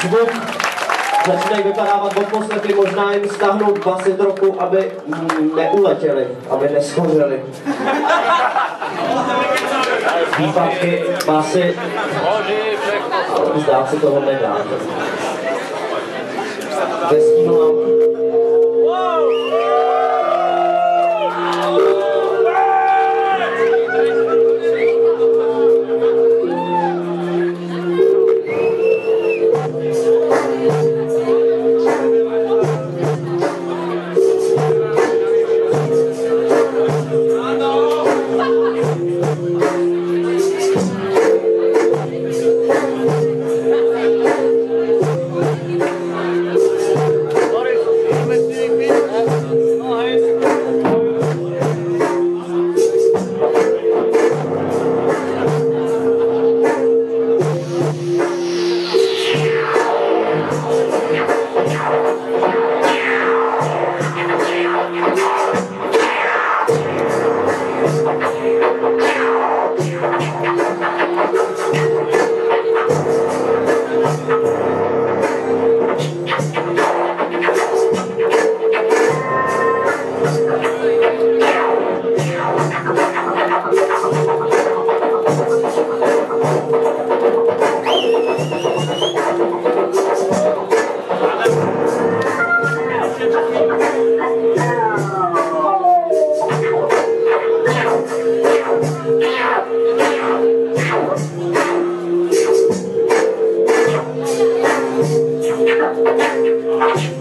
zvuk začínají vypadávat odposlechy, možná jim stáhnout basy trochu, aby neuletěli, aby neschořeli. Výpadky, basy, zdá se toho nedá. Vám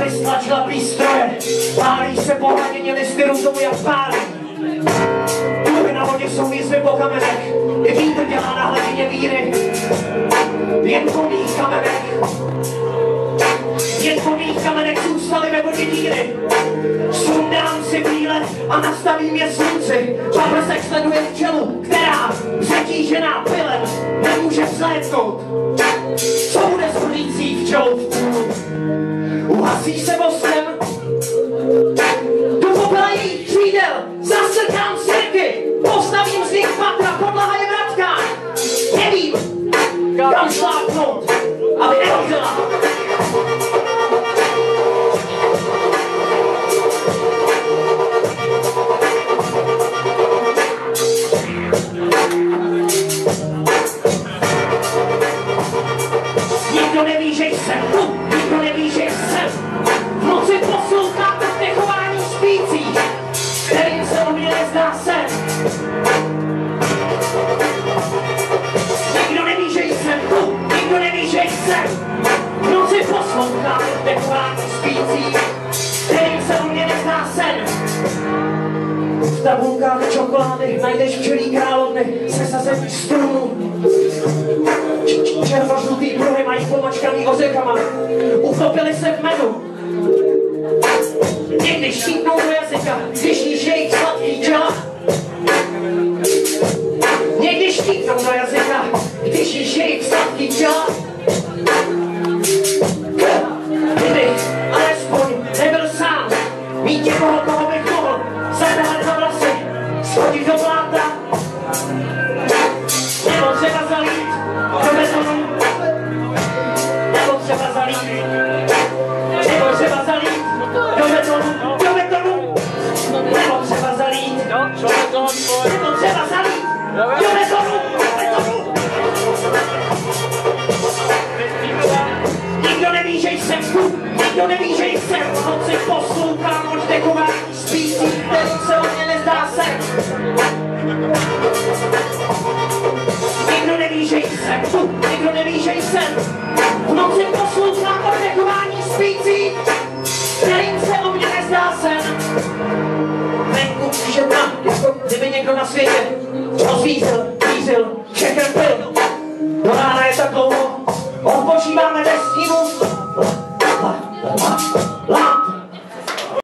aby stlačila přístroje, pálí se po hladině listy růzou jak pálí. Kluby na vodě jsou jizvy po kamenech, i vítr dělá na hladině víry. Jen po mých mých kamenech zůstaly ve vodě díry. Sundám si brýle a nastavím je slunci. Paprsek sleduje včelu, která, přetížená pilem, nemůže vzlétnout. Co bude s plící včelou? Uhasí se boskem, do popela jejich křídel zastrkám sen. Nikdo neví, že jsem tu, nikdo neví, že jsem. V noci posloucháte vdechování spících, kterým se o mě nezdá sen. V tabulkách čokolády najdeš včelí královny se sazení strunu. Červožlutý pruhy mají pomačkaný ořechama. Utopili se v medu. Někdy štípnou do jazyka, když jíš jejich sladký těla. Do jazyka, když jíš jejich sladký těla. Kdyby alespoň nebyl sám, mít někoho, koho bych mohl zatáhat za vlasy, schodit do bláta, Někdy se v noci poslouchám oddekování z písní, který se o mě nezdá sen. Nikdo neví, že jsem tu, nikdo neví, že jsem. V noci poslouchám oddekování spící, kterým se o mě nezdá sen. Venku může tam, jako kdyby někdo na světě rozvízel